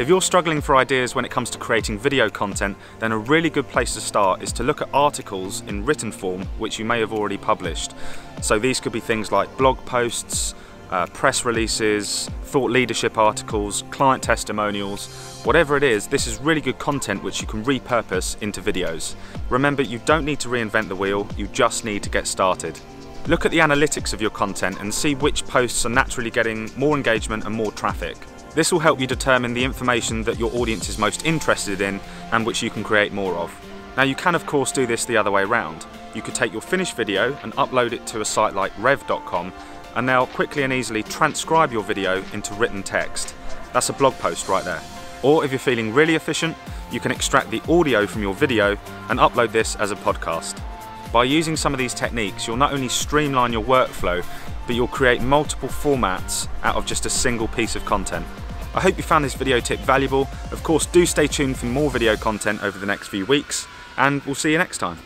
If you're struggling for ideas when it comes to creating video content, then a really good place to start is to look at articles in written form which you may have already published. So these could be things like blog posts, uh, press releases, thought leadership articles, client testimonials, whatever it is, this is really good content which you can repurpose into videos. Remember, you don't need to reinvent the wheel, you just need to get started. Look at the analytics of your content and see which posts are naturally getting more engagement and more traffic. This will help you determine the information that your audience is most interested in and which you can create more of. Now you can of course do this the other way around. You could take your finished video and upload it to a site like rev.com and they'll quickly and easily transcribe your video into written text. That's a blog post right there. Or if you're feeling really efficient, you can extract the audio from your video and upload this as a podcast. By using some of these techniques, you'll not only streamline your workflow, but you'll create multiple formats out of just a single piece of content. I hope you found this video tip valuable. Of course, do stay tuned for more video content over the next few weeks, and we'll see you next time.